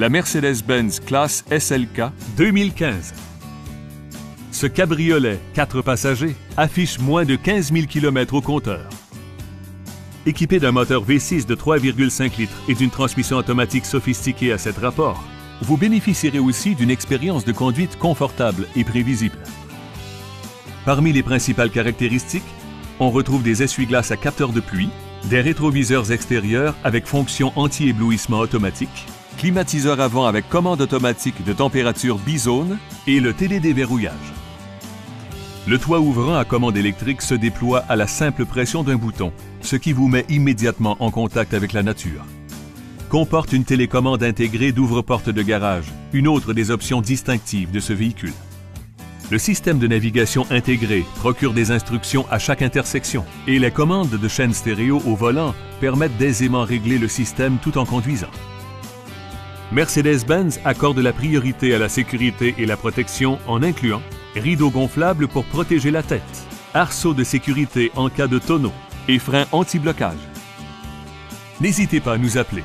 la Mercedes-Benz classe SLK 2015. Ce cabriolet 4 passagers affiche moins de 15 000 km au compteur. Équipé d'un moteur V6 de 3,5 litres et d'une transmission automatique sophistiquée à 7 rapports, vous bénéficierez aussi d'une expérience de conduite confortable et prévisible. Parmi les principales caractéristiques, on retrouve des essuie-glaces à capteur de pluie, des rétroviseurs extérieurs avec fonction anti-éblouissement automatique, climatiseur avant avec commande automatique de température bizone et le télédéverrouillage. Le toit ouvrant à commande électrique se déploie à la simple pression d'un bouton, ce qui vous met immédiatement en contact avec la nature. Comporte une télécommande intégrée d'ouvre-porte de garage, une autre des options distinctives de ce véhicule. Le système de navigation intégré procure des instructions à chaque intersection et les commandes de chaîne stéréo au volant permettent d'aisément régler le système tout en conduisant. Mercedes-Benz accorde la priorité à la sécurité et la protection en incluant rideaux gonflables pour protéger la tête, arceaux de sécurité en cas de tonneau et freins anti-blocage. N'hésitez pas à nous appeler